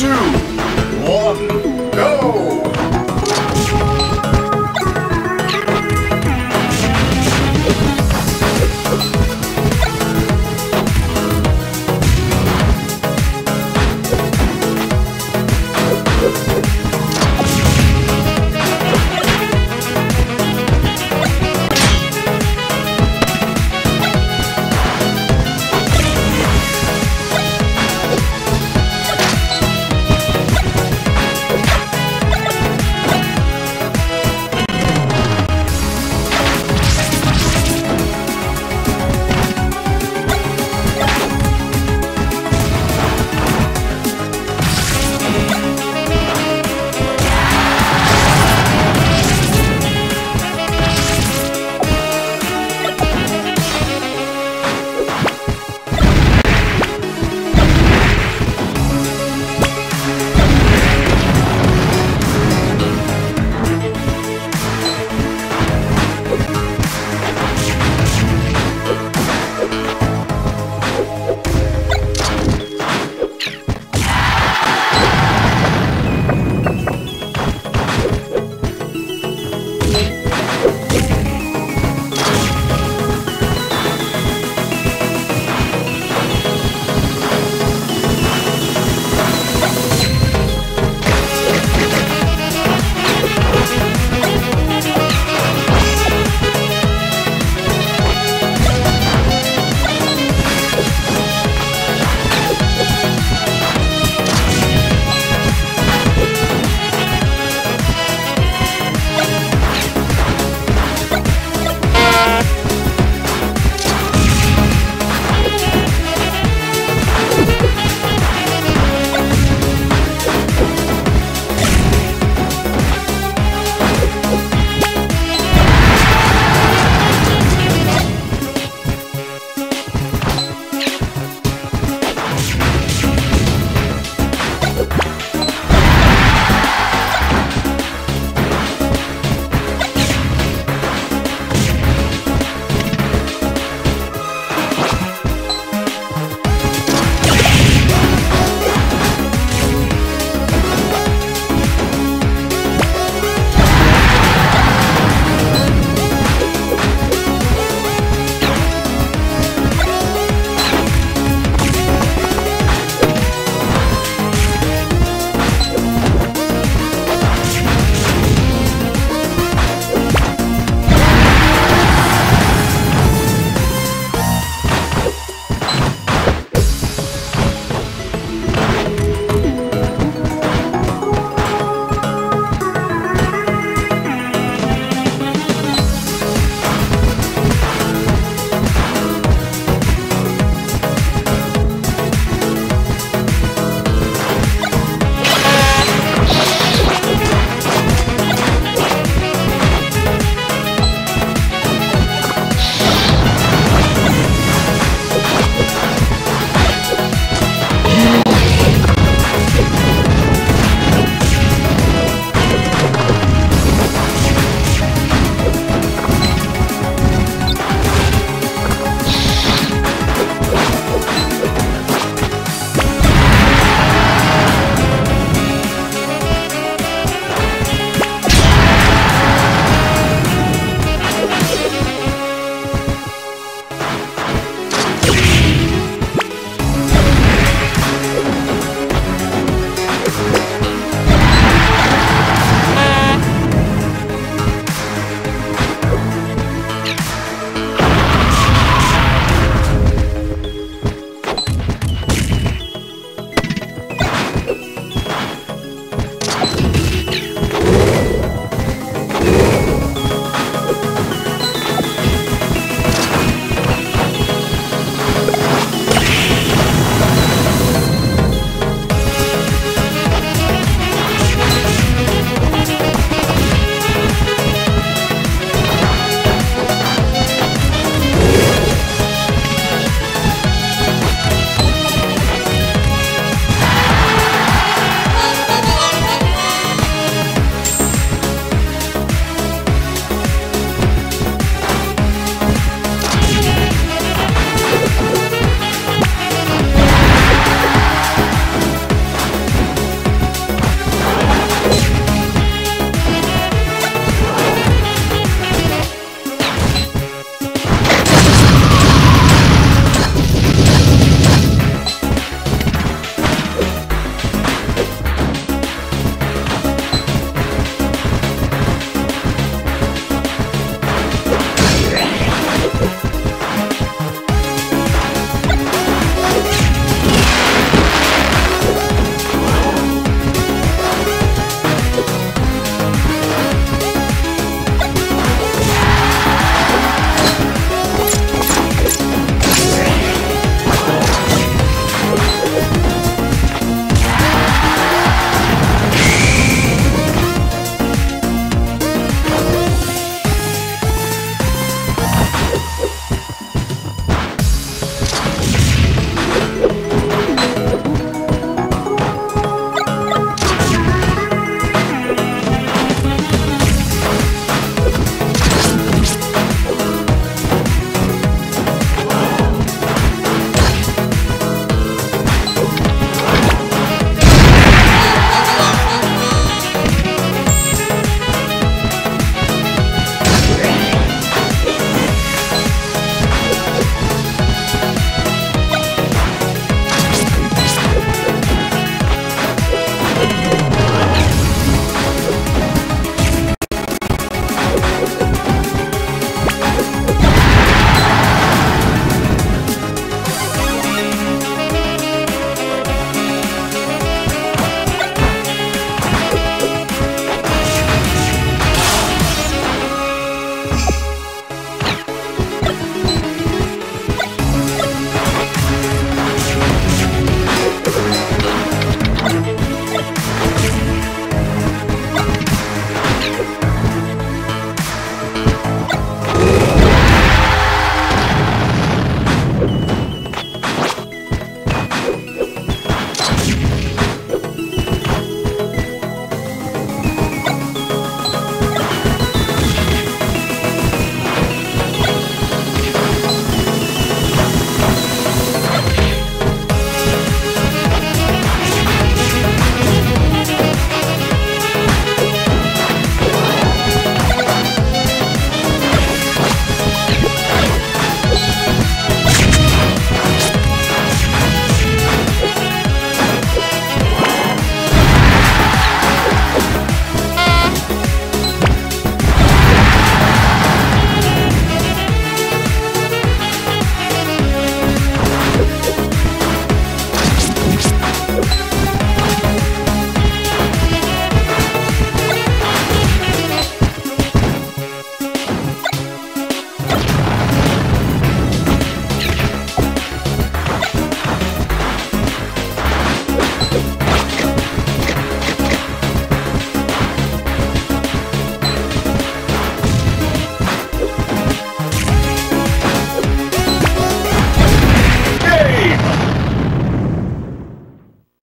two,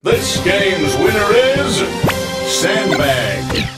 This game's winner is Sandbag.